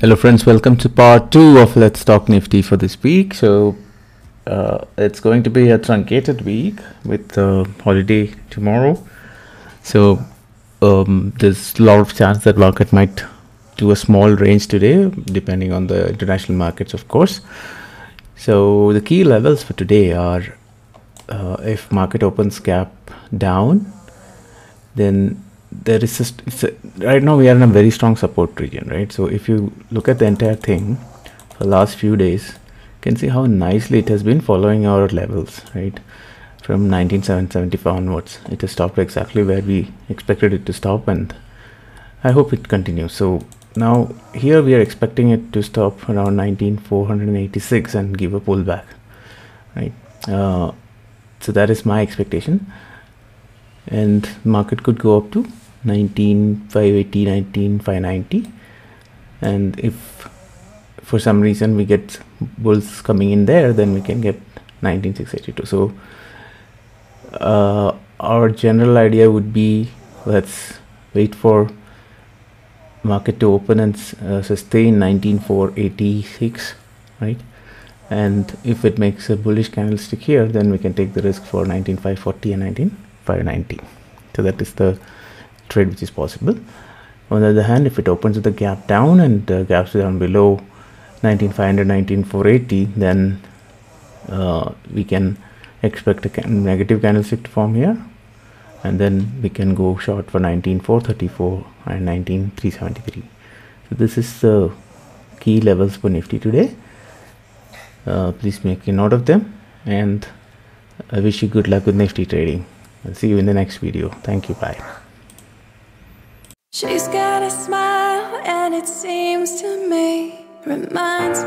Hello, friends. Welcome to part two of Let's Talk Nifty for this week. So, uh, it's going to be a truncated week with the holiday tomorrow. So, um, there's a lot of chance that market might do a small range today, depending on the international markets, of course. So, the key levels for today are uh, if market opens gap down then there is just a, right now we are in a very strong support region right? So if you look at the entire thing for the last few days you can see how nicely it has been following our levels right? From 19775 onwards it has stopped exactly where we expected it to stop and i hope it continues. So now here we are expecting it to stop around 19486 and give a pullback right? Uh, so that is my expectation and market could go up to 19580 19590 and if for some reason we get bulls coming in there then we can get 19682 so uh, our general idea would be let's wait for market to open and uh, sustain 19486 right? And if it makes a bullish candlestick here then we can take the risk for 19540 and 19 590 so that is the trade which is possible. On the other hand if it opens with a gap down and uh, gaps down below 19500 19480 then uh, we can expect a negative candlestick to form here. And then we can go short for 19434 and 19373 so this is the key levels for nifty today. Uh, please make a note of them and i wish you good luck with nifty trading I'll see you in the next video. Thank you. Bye. She's got a smile, and it seems to me reminds.